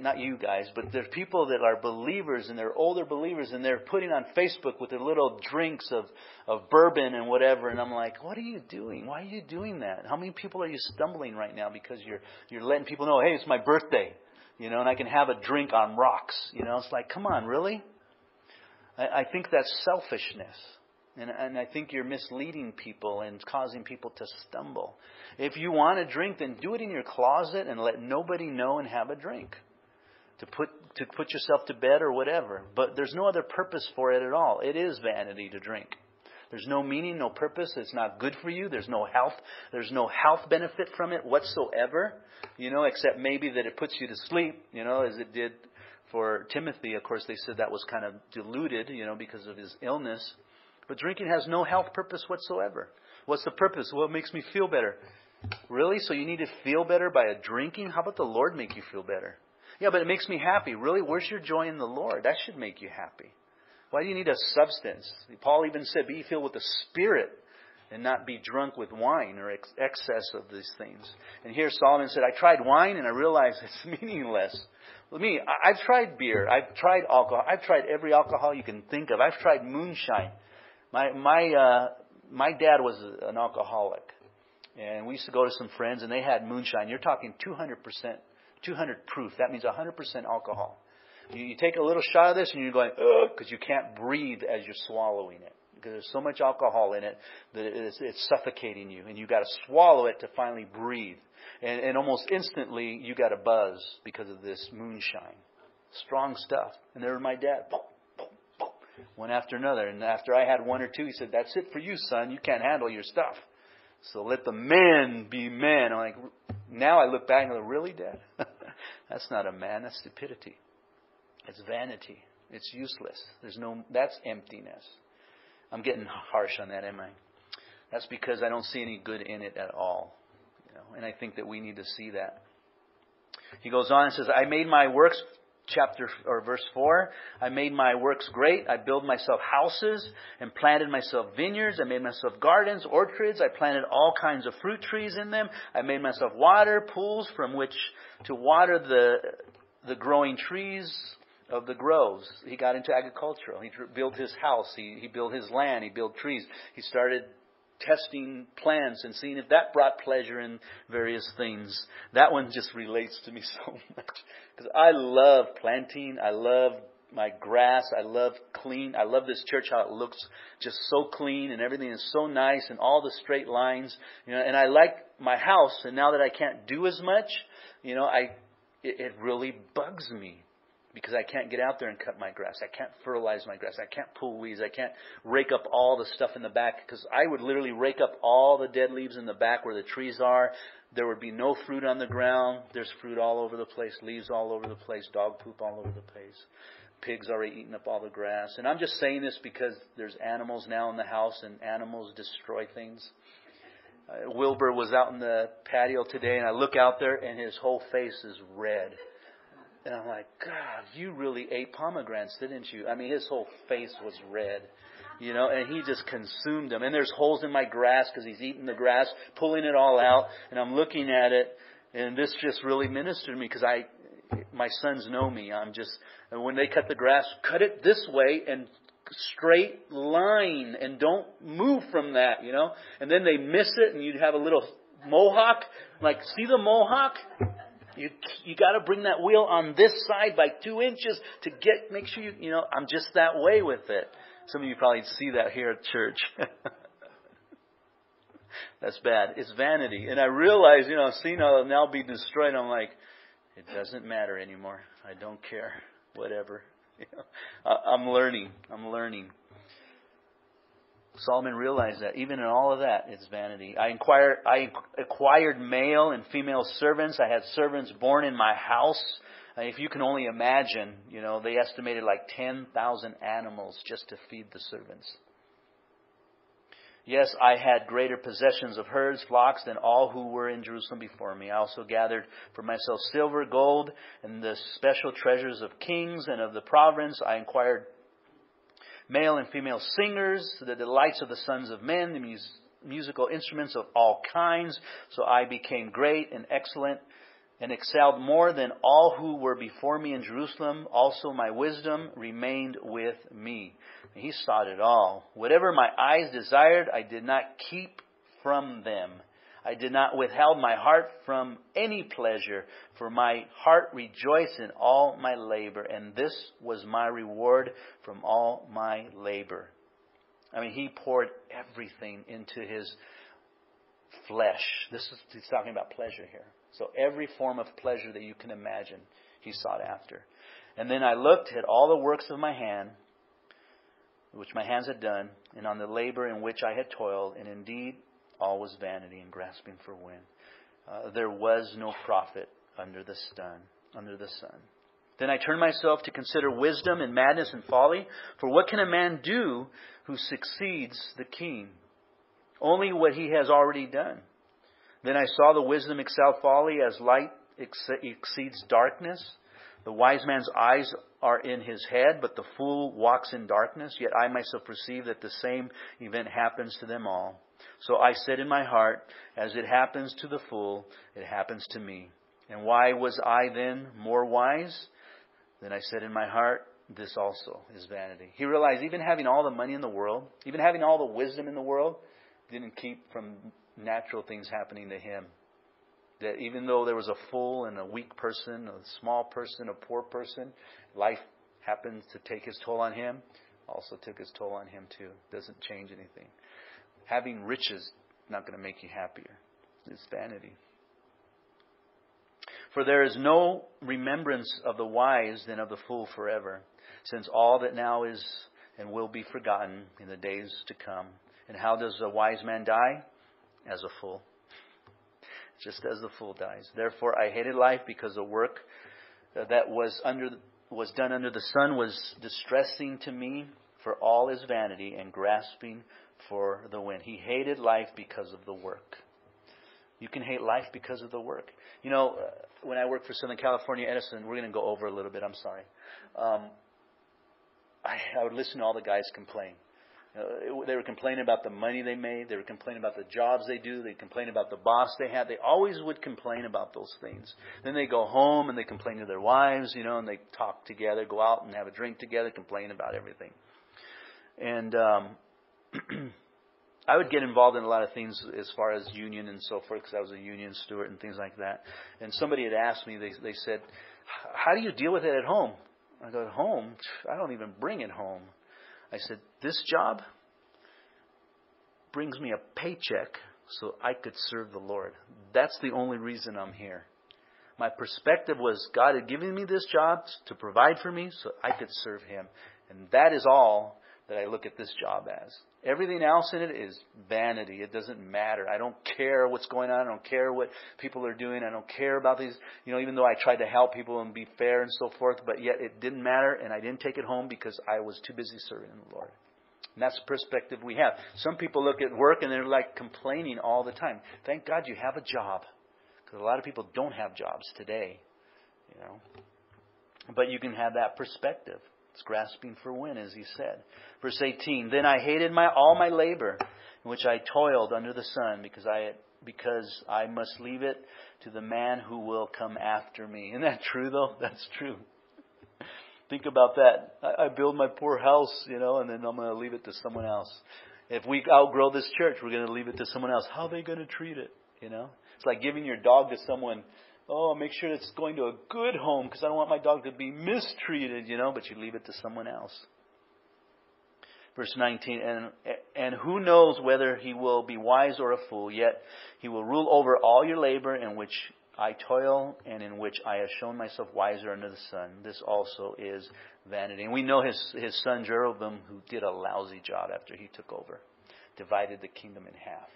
not you guys, but there's people that are believers and they're older believers and they're putting on Facebook with their little drinks of, of bourbon and whatever. And I'm like, what are you doing? Why are you doing that? How many people are you stumbling right now because you're, you're letting people know, hey, it's my birthday, you know, and I can have a drink on rocks. You know, it's like, come on, really? I, I think that's selfishness. And, and I think you're misleading people and causing people to stumble. If you want a drink, then do it in your closet and let nobody know and have a drink. To put, to put yourself to bed or whatever. But there's no other purpose for it at all. It is vanity to drink. There's no meaning, no purpose. It's not good for you. There's no health. There's no health benefit from it whatsoever. You know, except maybe that it puts you to sleep. You know, as it did for Timothy. Of course, they said that was kind of diluted. You know, because of his illness. But drinking has no health purpose whatsoever. What's the purpose? Well, it makes me feel better. Really? So you need to feel better by a drinking? How about the Lord make you feel better? Yeah, but it makes me happy. Really? Where's your joy in the Lord? That should make you happy. Why do you need a substance? Paul even said, be filled with the Spirit and not be drunk with wine or ex- excess of these things. And here Solomon said, I tried wine and I realized it's meaningless. Well, me, I've tried beer. I've tried alcohol. I've tried every alcohol you can think of. I've tried moonshine. My my uh, my dad was an alcoholic, and we used to go to some friends, and they had moonshine. You're talking 200 percent, 200 proof. That means 100 percent alcohol. You, you take a little shot of this, and you're going because you can't breathe as you're swallowing it because there's so much alcohol in it that it's, it's suffocating you, and you got to swallow it to finally breathe. And, and almost instantly, you got a buzz because of this moonshine. Strong stuff. And there was my dad one after another. And after I had one or two, he said, That's it for you, son. You can't handle your stuff. So let the men be men. I'm like, now I look back and go, Really, Dad? that's not a man. That's stupidity. It's vanity. It's useless. There's no, that's emptiness. I'm getting harsh on that, am I? That's because I don't see any good in it at all. You know, and I think that we need to see that. He goes on and says, I made my works chapter or verse 4. I made my works great. I built myself houses and planted myself vineyards. I made myself gardens, orchards. I planted all kinds of fruit trees in them. I made myself water pools from which to water the the growing trees of the groves. He got into agricultural. He built his house. He, he built his land. He built trees. He started testing plants and seeing if that brought pleasure in various things. That one just relates to me so much because I love planting. I love my grass. I love clean. I love this church how it looks just so clean and everything is so nice and all the straight lines. You know, and I like my house. And now that I can't do as much, you know, I it, it really bugs me because I can't get out there and cut my grass. I can't fertilize my grass. I can't pull weeds. I can't rake up all the stuff in the back because I would literally rake up all the dead leaves in the back where the trees are. There would be no fruit on the ground. There's fruit all over the place, leaves all over the place, dog poop all over the place. Pigs already eating up all the grass. And I'm just saying this because there's animals now in the house and animals destroy things. Uh, Wilbur was out in the patio today and I look out there and his whole face is red and I'm like, God, you really ate pomegranates, didn't you? I mean, his whole face was red, you know, and he just consumed them. And there's holes in my grass because he's eating the grass, pulling it all out, and I'm looking at it, and this just really ministered me because I, my sons know me. I'm just, and when they cut the grass, cut it this way and straight line and don't move from that, you know. And then they miss it, and you'd have a little mohawk. like, see the mohawk? You you got to bring that wheel on this side by two inches to get make sure you you know I'm just that way with it. Some of you probably see that here at church. That's bad. It's vanity, and I realize you know seeing all now be destroyed. I'm like, it doesn't matter anymore. I don't care. Whatever. You know, I, I'm learning. I'm learning. Solomon realized that even in all of that, it's vanity. I, inquired, I acquired male and female servants. I had servants born in my house. Uh, if you can only imagine, you know, they estimated like 10,000 animals just to feed the servants. Yes, I had greater possessions of herds, flocks than all who were in Jerusalem before me. I also gathered for myself silver, gold, and the special treasures of kings and of the province. I inquired male and female singers, the delights of the sons of men, the mus- musical instruments of all kinds. So I became great and excellent and excelled more than all who were before me in Jerusalem. Also my wisdom remained with me. He sought it all. Whatever my eyes desired, I did not keep from them. I did not withhold my heart from any pleasure, for my heart rejoiced in all my labor, and this was my reward from all my labor. I mean, he poured everything into his flesh. This is he's talking about pleasure here. So every form of pleasure that you can imagine, he sought after. And then I looked at all the works of my hand, which my hands had done, and on the labor in which I had toiled, and indeed all was vanity and grasping for wind. Uh, there was no profit under the sun. Under the sun. Then I turned myself to consider wisdom and madness and folly. For what can a man do who succeeds the king? Only what he has already done. Then I saw the wisdom excel folly as light exceeds darkness. The wise man's eyes are in his head, but the fool walks in darkness. Yet I myself perceive that the same event happens to them all. So I said in my heart, As it happens to the fool, it happens to me. And why was I then more wise? Then I said in my heart, This also is vanity. He realized even having all the money in the world, even having all the wisdom in the world, didn't keep from natural things happening to him. That even though there was a fool and a weak person, a small person, a poor person, life happens to take its toll on him, also took its toll on him too. Doesn't change anything. Having riches not going to make you happier. It's vanity. For there is no remembrance of the wise than of the fool forever, since all that now is and will be forgotten in the days to come. And how does a wise man die? As a fool. Just as the fool dies. Therefore I hated life because the work uh, that was under was done under the sun was distressing to me, for all is vanity and grasping for the win. He hated life because of the work. You can hate life because of the work. You know, uh, when I worked for Southern California Edison, we're going to go over a little bit. I'm sorry. Um, I, I would listen to all the guys complain. Uh, they were complaining about the money they made. They were complaining about the jobs they do. They complain about the boss they had. They always would complain about those things. Then they go home and they complain to their wives, you know, and they talk together, go out and have a drink together, complain about everything. And um, I would get involved in a lot of things as far as union and so forth because I was a union steward and things like that. And somebody had asked me, they, they said, How do you deal with it at home? I go, At Home? I don't even bring it home. I said, This job brings me a paycheck so I could serve the Lord. That's the only reason I'm here. My perspective was God had given me this job to provide for me so I could serve Him. And that is all that I look at this job as. Everything else in it is vanity. It doesn't matter. I don't care what's going on. I don't care what people are doing. I don't care about these, you know, even though I tried to help people and be fair and so forth, but yet it didn't matter and I didn't take it home because I was too busy serving the Lord. And that's the perspective we have. Some people look at work and they're like complaining all the time. Thank God you have a job. Because a lot of people don't have jobs today, you know. But you can have that perspective. It's grasping for wind, as he said. Verse 18, Then I hated my, all my labor, in which I toiled under the sun, because I, because I must leave it to the man who will come after me. Isn't that true, though? That's true. Think about that. I, I build my poor house, you know, and then I'm going to leave it to someone else. If we outgrow this church, we're going to leave it to someone else. How are they going to treat it? You know, it's like giving your dog to someone oh, make sure it's going to a good home because I don't want my dog to be mistreated, you know, but you leave it to someone else. Verse 19, and, and who knows whether he will be wise or a fool, yet he will rule over all your labor in which I toil and in which I have shown myself wiser under the sun. This also is vanity. And we know his, his son Jeroboam, who did a lousy job after he took over, divided the kingdom in half.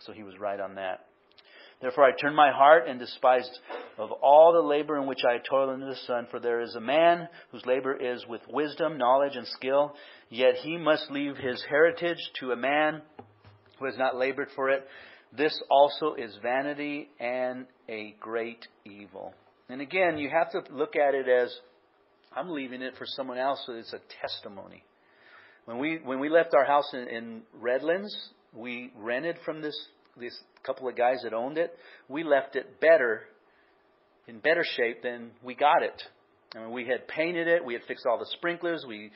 So he was right on that. Therefore I turned my heart and despised of all the labor in which I toil under the sun, for there is a man whose labor is with wisdom, knowledge, and skill, yet he must leave his heritage to a man who has not labored for it. This also is vanity and a great evil. And again, you have to look at it as I'm leaving it for someone else, so it's a testimony. When we when we left our house in, in Redlands, we rented from this this couple of guys that owned it, we left it better, in better shape than we got it. I mean, we had painted it, we had fixed all the sprinklers, we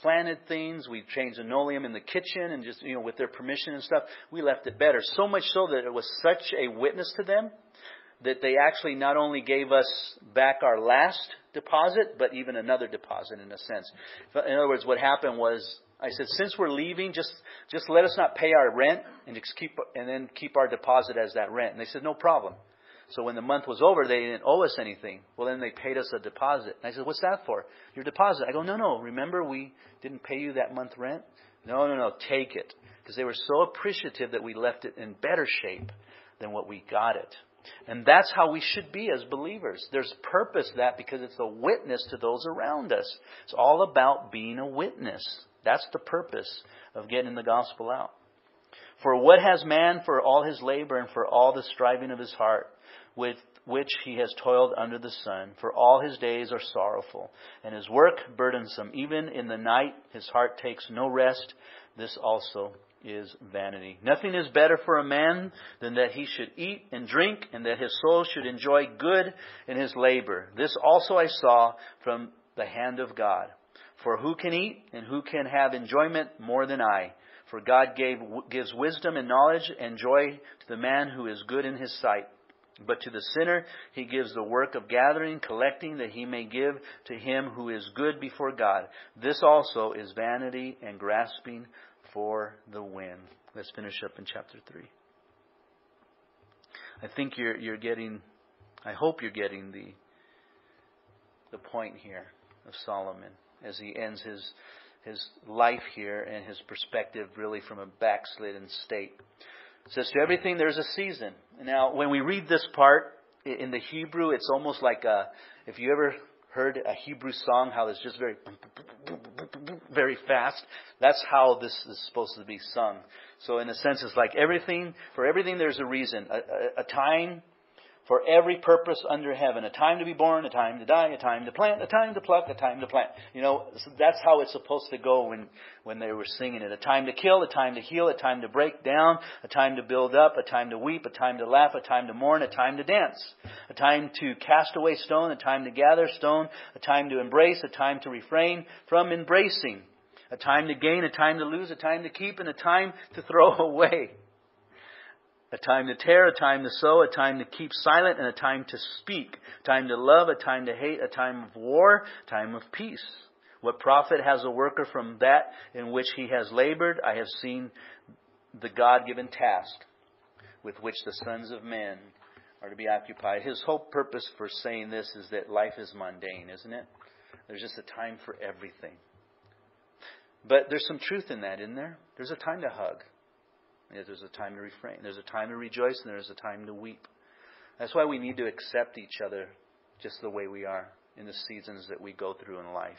planted things, we changed linoleum in the kitchen, and just, you know, with their permission and stuff, we left it better. So much so that it was such a witness to them that they actually not only gave us back our last deposit, but even another deposit in a sense. In other words, what happened was I said, since we're leaving, just just let us not pay our rent and just keep and then keep our deposit as that rent. And they said, no problem. So when the month was over, they didn't owe us anything. Well, then they paid us a deposit. And I said, what's that for? Your deposit. I go, no, no. Remember we didn't pay you that month rent? No, no, no. Take it. Because they were so appreciative that we left it in better shape than what we got it. And that's how we should be as believers. There's purpose that because it's a witness to those around us. It's all about being a witness. That's the purpose of getting the gospel out. For what has man for all his labor and for all the striving of his heart, with which he has toiled under the sun? For all his days are sorrowful, and his work burdensome. Even in the night his heart takes no rest. This also is vanity. Nothing is better for a man than that he should eat and drink, and that his soul should enjoy good in his labor. This also I saw from the hand of God. For who can eat and who can have enjoyment more than I? For God gave, gives wisdom and knowledge and joy to the man who is good in his sight. But to the sinner he gives the work of gathering, collecting, that he may give to him who is good before God. This also is vanity and grasping for the wind. Let's finish up in chapter 3. I think you're, you're getting, I hope you're getting the, the point here of Solomon as he ends his, his life here and his perspective really from a backslidden state. It says, To everything there's a season. Now, when we read this part in the Hebrew, it's almost like a, if you ever heard a Hebrew song, how it's just very, very fast. That's how this is supposed to be sung. So in a sense, it's like everything, for everything there's a reason. A, a, a time for every purpose under heaven. A time to be born, a time to die, a time to plant, a time to pluck, a time to plant. You know, that's how it's supposed to go when, when they were singing it. A time to kill, a time to heal, a time to break down, a time to build up, a time to weep, a time to laugh, a time to mourn, a time to dance. A time to cast away stone, a time to gather stone, a time to embrace, a time to refrain from embracing. A time to gain, a time to lose, a time to keep, and a time to throw away a time to tear, a time to sow, a time to keep silent, and a time to speak, a time to love, a time to hate, a time of war, a time of peace. What profit has a worker from that in which he has labored? I have seen the God given task with which the sons of men are to be occupied. His whole purpose for saying this is that life is mundane, isn't it? There's just a time for everything. But there's some truth in that, isn't there? There's a time to hug. There's a time to refrain. There's a time to rejoice, and there's a time to weep. That's why we need to accept each other just the way we are in the seasons that we go through in life.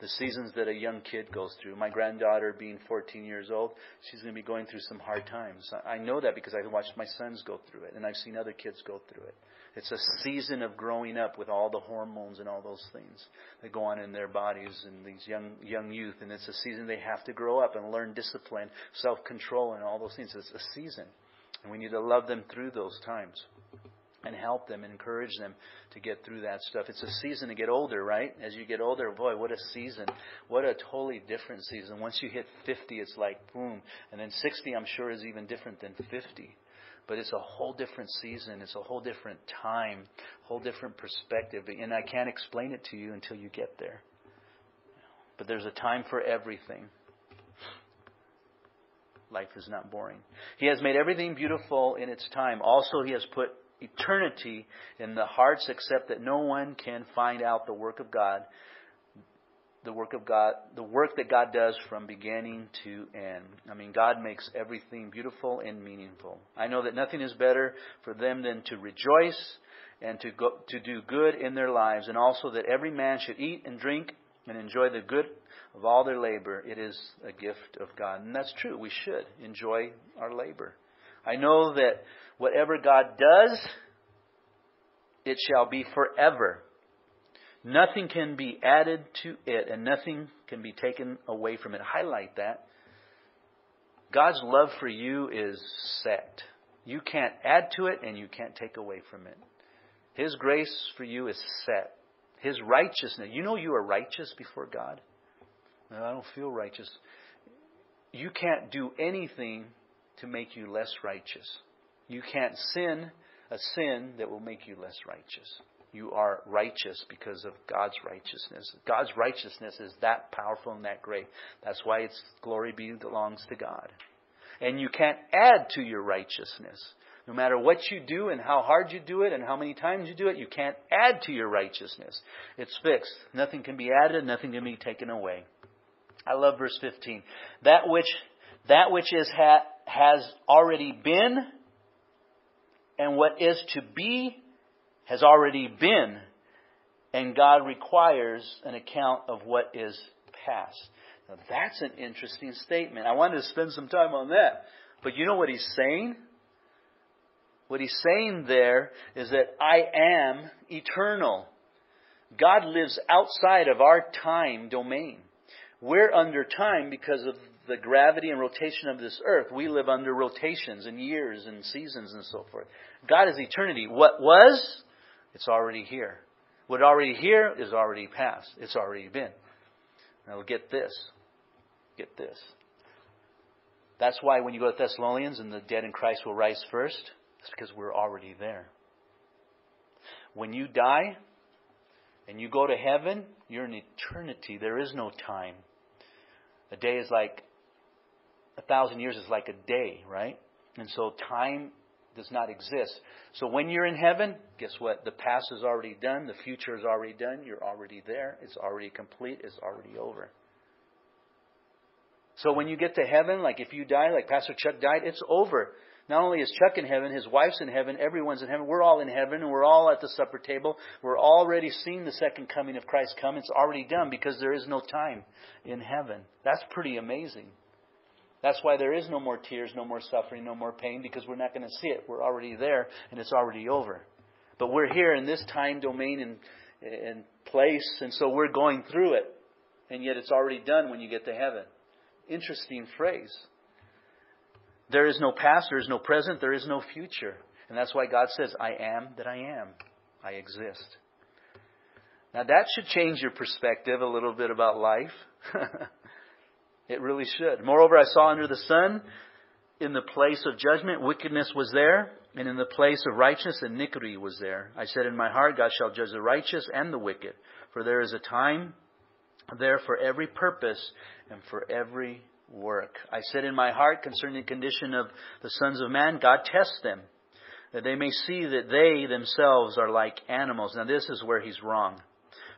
The seasons that a young kid goes through. My granddaughter, being 14 years old, she's going to be going through some hard times. I know that because I've watched my sons go through it, and I've seen other kids go through it. It's a season of growing up with all the hormones and all those things that go on in their bodies and these young young youth. And it's a season they have to grow up and learn discipline, self control, and all those things. It's a season, and we need to love them through those times and help them, encourage them to get through that stuff. It's a season to get older, right? As you get older, boy, what a season. What a totally different season. Once you hit 50, it's like boom. And then 60, I'm sure, is even different than 50 but it's a whole different season. It's a whole different time, whole different perspective. And I can't explain it to you until you get there. But there's a time for everything. Life is not boring. He has made everything beautiful in its time. Also, He has put eternity in the hearts, except that no one can find out the work of God the work of God, the work that God does from beginning to end. I mean, God makes everything beautiful and meaningful. I know that nothing is better for them than to rejoice and to go, to do good in their lives, and also that every man should eat and drink and enjoy the good of all their labor. It is a gift of God, and that's true. We should enjoy our labor. I know that whatever God does, it shall be forever. Nothing can be added to it, and nothing can be taken away from it. Highlight that. God's love for you is set. You can't add to it, and you can't take away from it. His grace for you is set. His righteousness. You know you are righteous before God. I don't feel righteous. You can't do anything to make you less righteous. You can't sin a sin that will make you less righteous you are righteous because of God's righteousness. God's righteousness is that powerful and that great. That's why its glory belongs to God. And you can't add to your righteousness. No matter what you do and how hard you do it and how many times you do it, you can't add to your righteousness. It's fixed. Nothing can be added, nothing can be taken away. I love verse 15. That which that which is ha, has already been and what is to be has already been, and God requires an account of what is past. Now, that's an interesting statement. I wanted to spend some time on that. But you know what he's saying? What he's saying there is that I am eternal. God lives outside of our time domain. We're under time because of the gravity and rotation of this earth. We live under rotations and years and seasons and so forth. God is eternity. What was it's already here. What already here is already past. It's already been. Now get this. Get this. That's why when you go to Thessalonians and the dead in Christ will rise first, it's because we're already there. When you die and you go to heaven, you're in eternity. There is no time. A day is like a thousand years is like a day, right? And so time does not exist. So when you're in heaven, guess what? The past is already done, the future is already done, you're already there, it's already complete, it's already over. So when you get to heaven, like if you die, like Pastor Chuck died, it's over. Not only is Chuck in heaven, his wife's in heaven, everyone's in heaven. We're all in heaven, and we're all at the supper table. We're already seeing the second coming of Christ come. It's already done because there is no time in heaven. That's pretty amazing. That's why there is no more tears, no more suffering, no more pain, because we're not going to see it. We're already there, and it's already over. But we're here in this time domain and, and place, and so we're going through it. And yet it's already done when you get to heaven. Interesting phrase. There is no past, there is no present, there is no future. And that's why God says, I am that I am. I exist. Now that should change your perspective a little bit about life. it really should. Moreover, I saw under the sun, in the place of judgment, wickedness was there, and in the place of righteousness, iniquity was there. I said in my heart, God shall judge the righteous and the wicked, for there is a time there for every purpose and for every work. I said in my heart concerning the condition of the sons of man, God tests them, that they may see that they themselves are like animals. Now this is where he's wrong.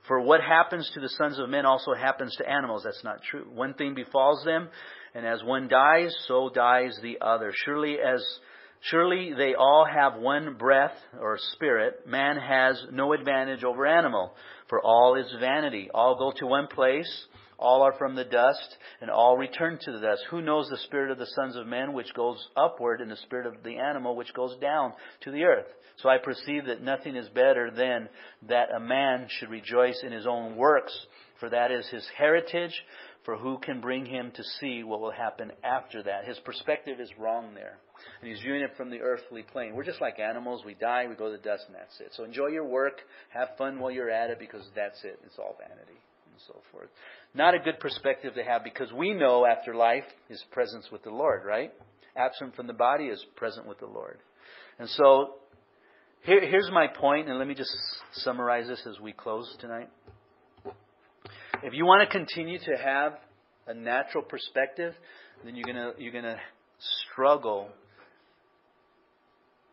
For what happens to the sons of men also happens to animals. That's not true. One thing befalls them, and as one dies, so dies the other. Surely as Surely they all have one breath or spirit. Man has no advantage over animal, for all is vanity. All go to one place, all are from the dust, and all return to the dust. Who knows the spirit of the sons of men which goes upward, and the spirit of the animal which goes down to the earth? So I perceive that nothing is better than that a man should rejoice in his own works, for that is his heritage, for who can bring him to see what will happen after that? His perspective is wrong there. And he's viewing it from the earthly plane. We're just like animals. We die, we go to dust, and that's it. So enjoy your work. Have fun while you're at it because that's it. It's all vanity and so forth. Not a good perspective to have because we know after life is presence with the Lord, right? Absent from the body is present with the Lord. And so here, here's my point, and let me just summarize this as we close tonight. If you want to continue to have a natural perspective, then you're gonna you're gonna struggle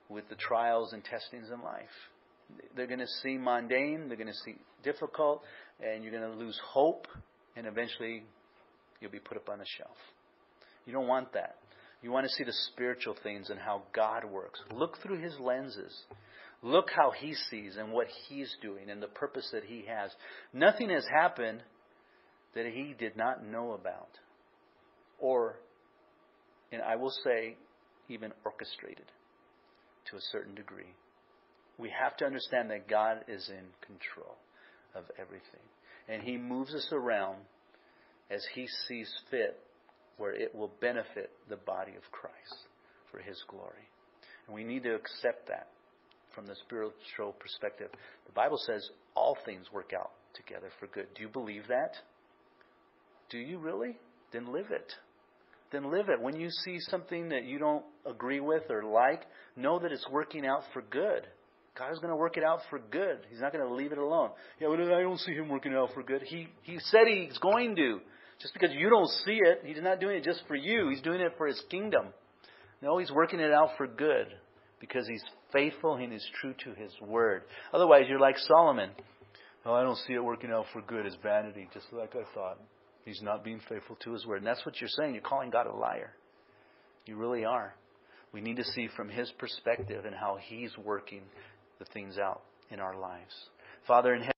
with the trials and testings in life. They're going to seem mundane, they're going to seem difficult, and you're going to lose hope, and eventually you'll be put up on a shelf. You don't want that. You want to see the spiritual things and how God works. Look through His lenses. Look how He sees and what He's doing and the purpose that He has. Nothing has happened that He did not know about. Or, and I will say, even orchestrated to a certain degree. We have to understand that God is in control of everything. And He moves us around as He sees fit, where it will benefit the body of Christ for His glory. And we need to accept that from the spiritual perspective. The Bible says all things work out together for good. Do you believe that? Do you really? Then live it then live it. When you see something that you don't agree with or like, know that it's working out for good. God is going to work it out for good. He's not going to leave it alone. Yeah, but I don't see him working out for good. He he said he's going to. Just because you don't see it, he's not doing it just for you. He's doing it for his kingdom. No, he's working it out for good because he's faithful and is true to his word. Otherwise, you're like Solomon. Oh, I don't see it working out for good. It's vanity, just like I thought. He's not being faithful to his word. And that's what you're saying. You're calling God a liar. You really are. We need to see from his perspective and how he's working the things out in our lives. Father in heaven,